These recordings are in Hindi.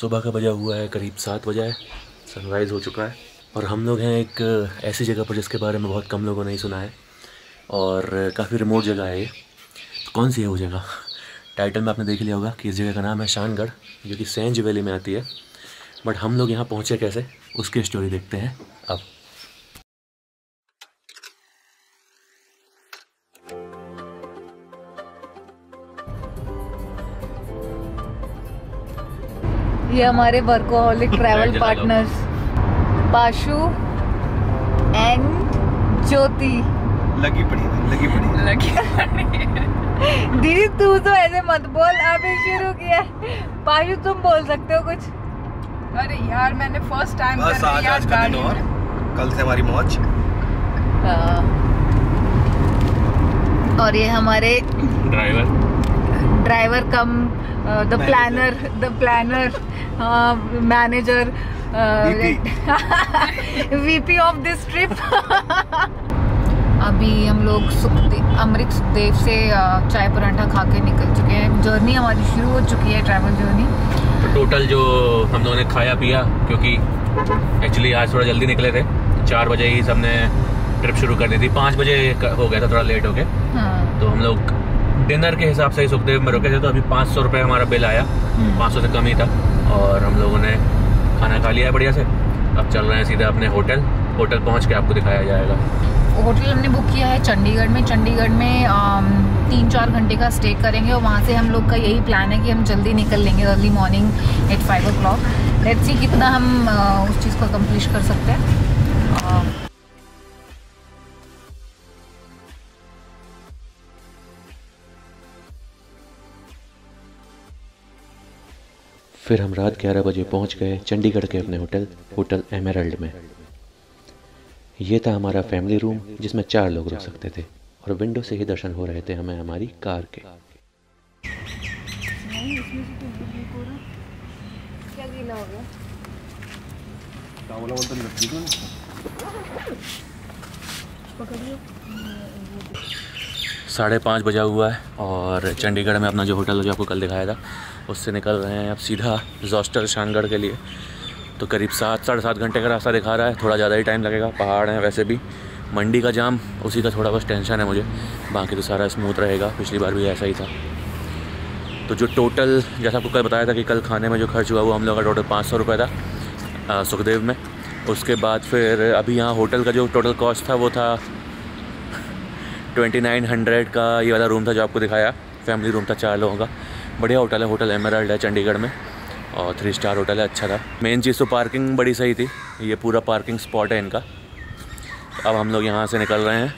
सुबह का बजा हुआ है, करीब सात बजा है सनराइज़ हो चुका है। और हम लोग हैं एक, ऐसी जगह पर जिसके बारे में बहुत कम लोगों ने सुना है। और काफ़ी रिमोट जगह है ये। तो कौन सी है वो जगह? टाइटल में आपने देख लिया होगा कि इस जगह का नाम है शानगढ़ जो कि सेंज वैली में आती है। बट हम लोग यहाँ पहुँचे कैसे? उसकी स्टोरी देखते हैं। अब ये हमारे workaholic travel partners Pashu and Jyoti. लगी पड़ी है लगी पड़ी है। दीदी तू तो ऐसे मत बोल अभी शुरू किया पाशु तुम बोल सकते हो कुछ? अरे यार मैंने फ़र्स्ट टाइम बस आज आज का दिन और। कल से हमारी मौज। हाँ। और ये हमारे driver driver cum the planner the planner manager VP of this trip अभी हम लोग सुखदेव अमृत सुखदेव से चाय पराठा खा के निकल चुके हैं। जर्नी हमारी शुरू हो चुकी है ट्रैवल जर्नी तो टोटल जो हम लोगों ने खाया पिया क्योंकि एक्चुअली आज थोड़ा जल्दी निकले थे। चार बजे ही सबने ट्रिप शुरू कर दी थी। पाँच बजे हो गया था थोड़ा लेट हो गया। हाँ। तो हम लोग डिनर के हिसाब से ही सुखदेव में रुके थे तो अभी पाँच सौ रुपये हमारा बिल आया। पाँच सौ से कम ही था। और हम लोगों ने खाना खा लिया है बढ़िया से। अब चल रहे हैं सीधा अपने होटल। होटल पहुँच के आपको दिखाया जाएगा। होटल हमने बुक किया है चंडीगढ़ में। चंडीगढ़ में तीन चार घंटे का स्टे करेंगे और वहाँ से हम लोग का यही प्लान है कि हम जल्दी निकल लेंगे early morning at five o'clock let's see कितना हम उस चीज़ को अकम्प्लिश कर सकते हैं। फिर हम रात 11 बजे पहुँच गए चंडीगढ़ के अपने होटल होटल एमेरल्ड में। ये था हमारा फैमिली रूम, जिसमें चार लोग रुक सकते थे, और विंडो से ही दर्शन हो रहे थे हमें हमारी कार के। साढ़े पाँच बजा हुआ है, और चंडीगढ़ में अपना जो होटल जो आपको कल दिखाया था उससे निकल रहे हैं अब सीधा जोस्टर शानगढ़ के लिए। तो करीब सात, साढ़े सात घंटे का रास्ता दिखा रहा है, थोड़ा ज़्यादा ही टाइम लगेगा। पहाड़ है वैसे भी, मंडी का जाम, उसी का थोड़ा बस टेंशन है मुझे। बाकी तो सारा स्मूथ रहेगा, पिछली बार भी ऐसा ही था। तो जो टोटल जैसा आपको कल बताया था कि कल खाने में जो खर्च हुआ, वो हम लोग का टोटल पाँच सौ रुपये था सुखदेव में। उसके बाद फिर अभी यहाँ होटल का जो टोटल कॉस्ट था, वो था ट्वेंटी नाइन हंड्रेड का ये वाला रूम था जो आपको दिखाया। फैमिली रूम था, चार लोगों का। बढ़िया होटल है, होटल एमराल्ड है चंडीगढ़ में और थ्री स्टार होटल है अच्छा था। मेन चीज़ तो पार्किंग बड़ी सही थी, ये पूरा पार्किंग स्पॉट है इनका। अब हम लोग यहाँ से निकल रहे हैं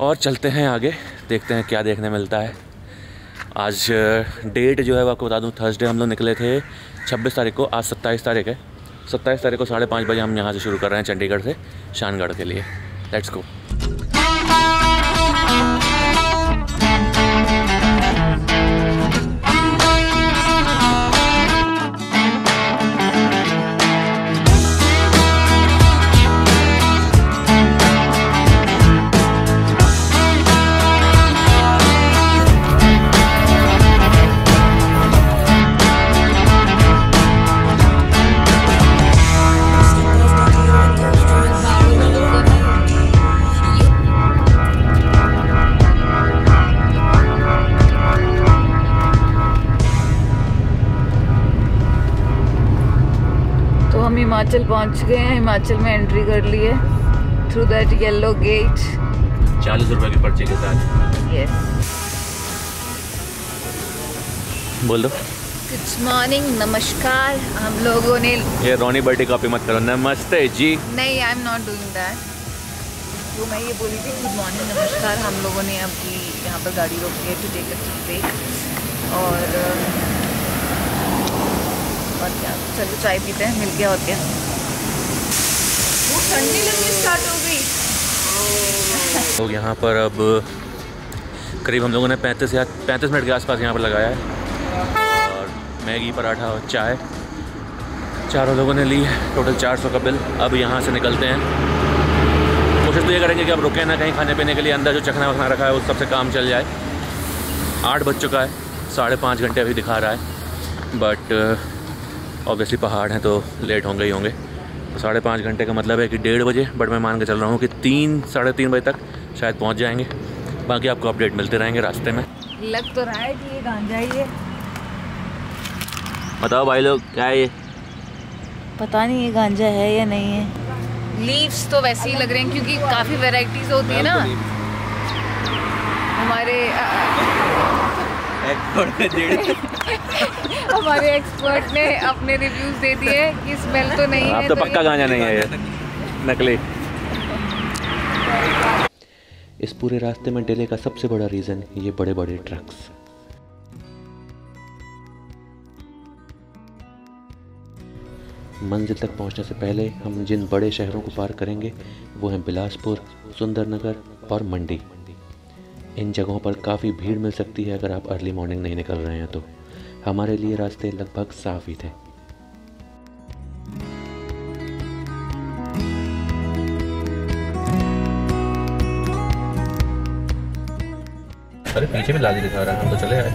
और चलते हैं आगे, देखते हैं क्या देखने मिलता है। आज डेट जो है वो आपको बता दूँ थर्सडे हम लोग निकले थे छब्बीस तारीख को, आज सत्ताईस तारीख है। सत्ताईस तारीख को साढ़े पाँच बजे हम यहाँ से शुरू कर रहे हैं चंडीगढ़ से, शानगढ़ के लिए। लेट्स गो हिमाचल पहुँच गए हैं हिमाचल में एंट्री कर ली है थ्रू दैट येलो गेट चालीस रुपए के पर्चे के साथ। यस बोल दो। गुड मॉर्निंग नमस्कार। हम लोगों ने ये रोनी बर्टी कॉपी मत करो। नमस्ते जी। नहीं I am not doing that तो मैं ये बोली थी गुड मॉर्निंग नमस्कार। हम लोगों ने अभी यहाँ पर गाड़ी रोकी है टू टेक अ ब्रेक और और क्या चलो चाय पीते हैं मिल गया और क्या। वो ठंडी लगनी स्टार्ट हो गई। लोग यहाँ पर अब करीब हम लोगों ने पैंतीस या पैंतीस मिनट के आसपास यहाँ पर लगाया है। और मैगी पराठा और चाय। चारों लोगों ने ली है टोटल चार सौ का बिल। अब यहाँ से निकलते हैं। कोशिश तो ये करेंगे कि अब रुके ना कहीं खाने पीने के लिए। अंदर जो चखना वखना रखा है उस सबसे काम चल जाए। आठ बज चुका है साढ़े पाँच घंटे अभी दिखा रहा है। बट ऑब्वियसली पहाड़ हैं तो लेट होंगे ही होंगे। तो साढ़े पाँच घंटे का मतलब है कि डेढ़ बजे बट मैं मान के चल रहा हूँ कि तीन साढ़े तीन बजे तक शायद पहुँच जाएँगे। बाकी आपको अपडेट मिलते रहेंगे रास्ते में। लग तो रहा है कि ये गांजा ही है। बताओ भाई लोग क्या है ये? पता नहीं ये गांजा है या नहीं है। लीव्स तो वैसे ही लग रहे हैं क्योंकि काफ़ी वैरायटीज होती है ना। हमारे हमारे एक्सपर्ट ने अपने रिव्यूज़ दे दिए। कि स्मेल तो नहीं आप है तो पक्का गांजा नहीं है ये। नकली। इस पूरे रास्ते में डिले का सबसे बड़ा रीज़न ये बड़े बड़े ट्रक्स मंजिल तक पहुँचने से पहले हम जिन बड़े शहरों को पार करेंगे वो हैं बिलासपुर सुंदरनगर और मंडी। इन जगहों पर काफ़ी भीड़ मिल सकती है अगर आप अर्ली मॉर्निंग नहीं निकल रहे हैं तो। हमारे लिए रास्ते लगभग साफ़ ही थे। अरे पीछे भी लाल दिखा रहा है हम तो चले आए।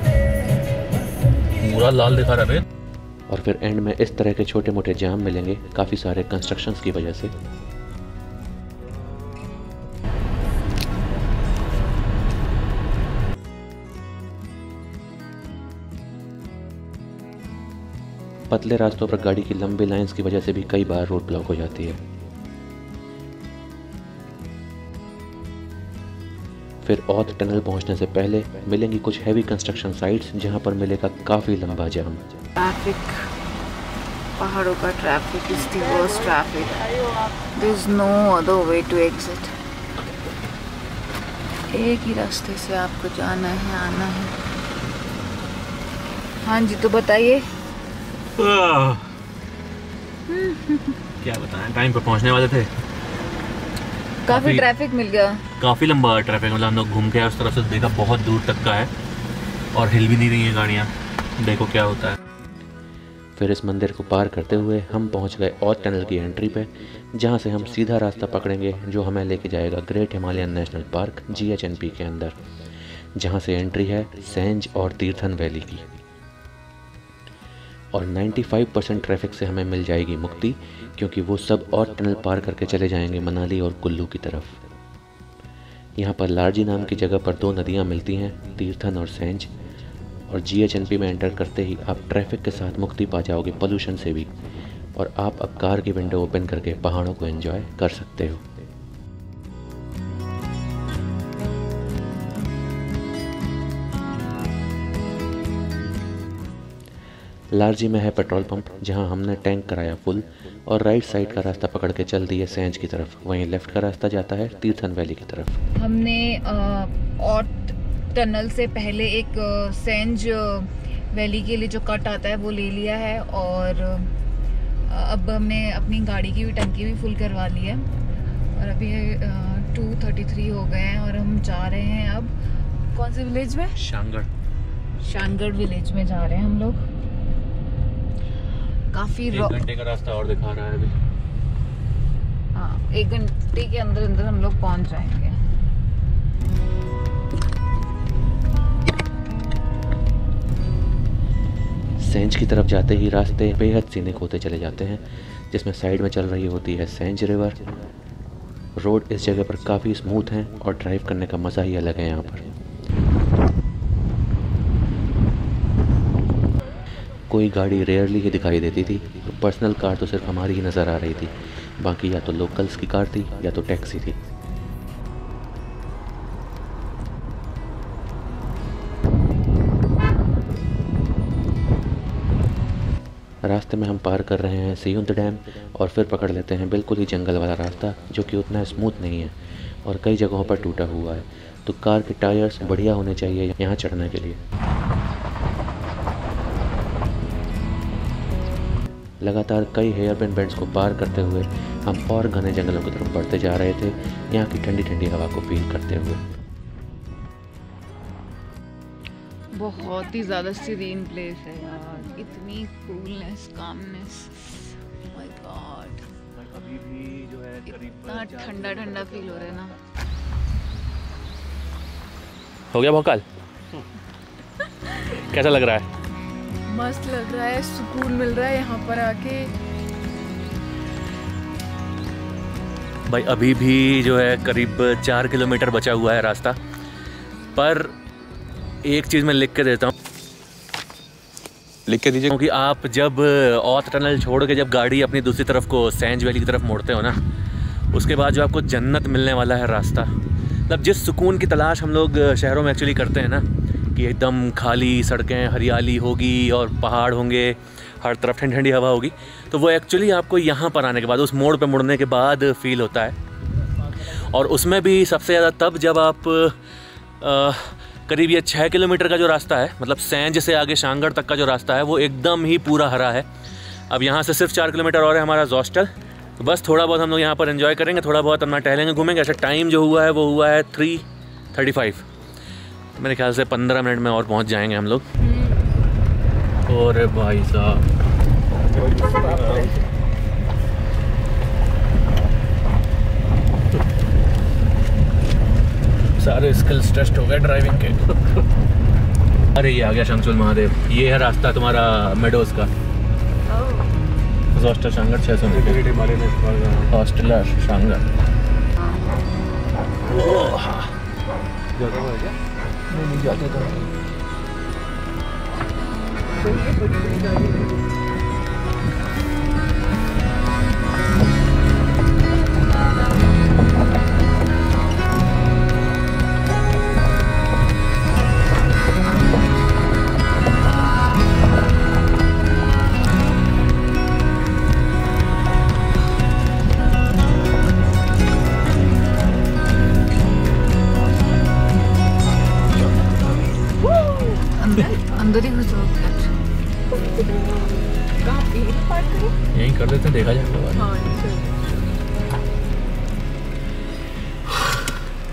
पूरा लाल दिखा रहा है और फिर एंड में इस तरह के छोटे मोटे जाम मिलेंगे काफ़ी सारे कंस्ट्रक्शंस की वजह से। पतले रास्तों पर गाड़ी की लंबी लाइंस की वजह से भी कई बार रोड ब्लॉक हो जाती है। फिर औध टनल पहुँचने से पहले मिलेंगी कुछ हैवी कंस्ट्रक्शन साइट्स जहाँ पर मिलेगा काफ़ी लंबा जाम। ट्रैफ़िक पहाड़ों का traffic is the worst traffic there is no other way to exit एक ही रास्ते से आपको जाना है, आना है। हाँ जी तो बताइए। क्या बताएँ टाइम पर पहुँचने वाले थे। काफ़ी काफी- ट्रैफ़िक मिल गया। काफ़ी लंबा ट्रैफ़िक मतलब हम लोग घूम के उस तरफ़ से देखा बहुत दूर तक का है। और हिल भी नहीं रही है गाड़ियाँ। देखो क्या होता है। फिर इस मंदिर को पार करते हुए हम पहुँच गए और टनल की एंट्री पे जहाँ से हम सीधा रास्ता पकड़ेंगे जो हमें लेके जाएगा Great Himalayan National Park GHNP के अंदर जहाँ से एंट्री है सेंज और तीर्थन वैली की। और 95 परसेंट ट्रैफ़िक से हमें मिल जाएगी मुक्ति, क्योंकि वो सब और टनल पार करके चले जाएँगे मनाली और कुल्लू की तरफ़। यहाँ पर लारजी नाम की जगह पर दो नदियाँ मिलती हैं, तीर्थन और सेंज, और जीएचएनपी में एंटर करते ही आप ट्रैफ़िक के साथ मुक्ति पा जाओगे पोल्यूशन से भी। और आप अब कार की विंडो ओपन करके पहाड़ों को एंजॉय कर सकते हो। लारजी में है पेट्रोल पंप जहाँ हमने टैंक कराया फुल और राइट साइड का रास्ता पकड़ के चल दिए सेंज की तरफ़। वहीं लेफ़्ट का रास्ता जाता है तीर्थन वैली की तरफ़। हमने और टनल से पहले एक सेंज वैली के लिए जो कट आता है वो ले लिया है और अब हमने अपनी गाड़ी की भी टंकी भी फुल करवा ली है। और अभी टू थर्टी थ्री हो गए हैं और हम जा रहे हैं अब कौन से विलेज में? शांगढ़। शानगढ़ विलेज में जा रहे हैं हम लोग। काफ़ी एक घंटे का रास्ता और दिखा रहा है अभी। हाँ एक घंटे के अंदर अंदर हम लोग पहुँच जाएँगे। सेंज की तरफ़ जाते ही रास्ते बेहद सीनिक होते चले जाते हैं जिसमें साइड में चल रही होती है सेंज रिवर। रोड इस जगह पर काफ़ी स्मूथ हैं और ड्राइव करने का मज़ा ही अलग है यहाँ पर। कोई गाड़ी रेयरली ही दिखाई देती थी। पर्सनल कार तो सिर्फ़ हमारी ही नज़र आ रही थी। बाकी या तो लोकल्स की कार थी या तो टैक्सी थी। रास्ते में हम पार कर रहे हैं सियुंत डैम और फिर पकड़ लेते हैं बिल्कुल ही जंगल वाला रास्ता, जो कि उतना स्मूथ नहीं है और कई जगहों पर टूटा हुआ है। तो कार के टायर्स बढ़िया होने चाहिए यहाँ चढ़ने के लिए। लगातार कई हेयर पिन बेंड्स को पार करते हुए हम और घने जंगलों की तरफ़ बढ़ते जा रहे थे यहाँ की ठंडी ठंडी हवा को फील करते हुए। बहुत ही ज़्यादा सीरीन प्लेस है यार। इतनी कूलनेस कामनेस माय गॉड अभी भी जो है इतना ठंडा ठंडा फील हो रहा है ना। हो गया भोकाल? कैसा लग रहा है? मस्त लग रहा है सुकून मिल रहा है यहाँ पर आके। भाई अभी भी जो है करीब चार किलोमीटर बचा हुआ है रास्ता। पर एक चीज़ मैं लिख के देता हूँ। लिख के दीजिए। क्योंकि आप जब औत टनल छोड़ के जब गाड़ी अपनी दूसरी तरफ़ को सैंज वैली की तरफ़ मोड़ते हो ना उसके बाद जो आपको जन्नत मिलने वाला है रास्ता। मतलब जिस सुकून की तलाश हम लोग शहरों में एक्चुअली करते हैं ना कि एकदम खाली सड़कें, हरियाली होगी और पहाड़ होंगे, हर तरफ़ ठंडी ठंडी हवा होगी। तो वो एक्चुअली आपको यहाँ पर आने के बाद, उस मोड़ पे मुड़ने के बाद फील होता है। और उसमें भी सबसे ज़्यादा तब जब आप करीब ये छः किलोमीटर का जो रास्ता है मतलब सैंज से आगे शांगड़ तक का जो रास्ता है, वो एकदम ही पूरा हरा है। अब यहाँ से सिर्फ़ चार किलोमीटर और है हमारा जोस्टल तो बस थोड़ा बहुत हम लोग यहाँ पर इन्जॉय करेंगे, थोड़ा बहुत अपना टहलेंगे, घूमेंगे। ऐसा टाइम जो हुआ है, वो हुआ है थ्री थर्टी फाइव मेरे ख्याल से पंद्रह मिनट में और पहुँच जाएँगे हम लोग। और भाई साहब। सारे स्किल्स टेस्ट हो गए ड्राइविंग के। अरे ये आ गया शंकुल महादेव। ये है रास्ता तुम्हारा मेडोज का। हॉस्टल शांगर छः सौ हॉस्टल शांगर 那你表带在哪？